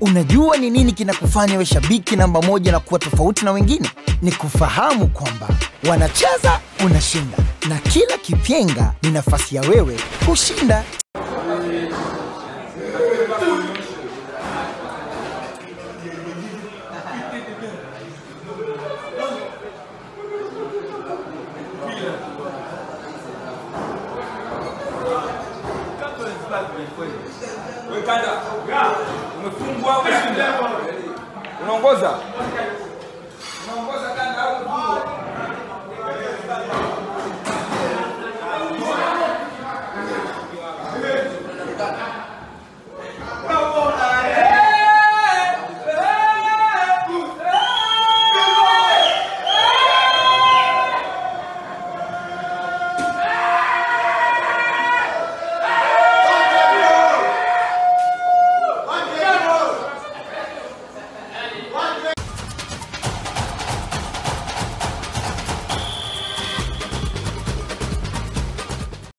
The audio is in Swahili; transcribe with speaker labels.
Speaker 1: Unajua ni nini kinakufanya we shabiki namba moja na kuwa tofauti na wengine? Ni kufahamu kwamba wanacheza unashinda, na kila kipyenga ni nafasi ya wewe kushinda.
Speaker 2: Kanda. Umefungwa umeshinda. Unaongoza. Unaongoza